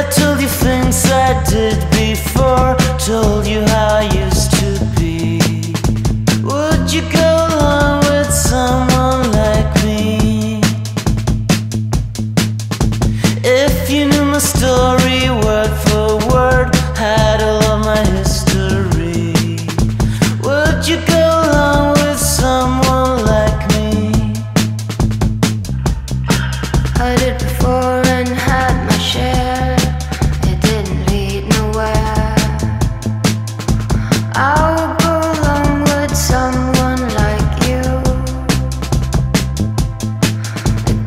I told you things I did before Told you how I used to be Would you go along with someone like me? If you knew my story word for word Had a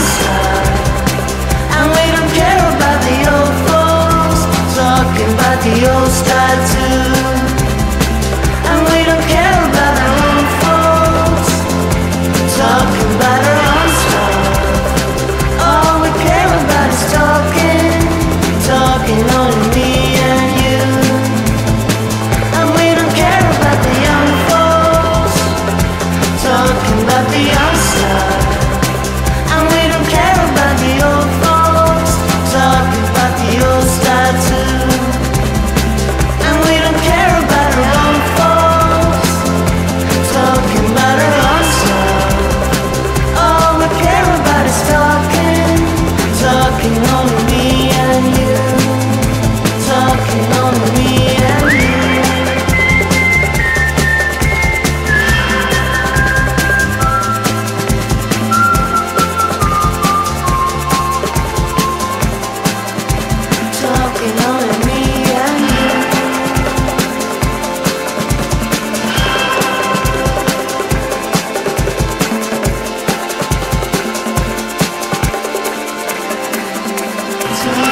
stop. Christmas.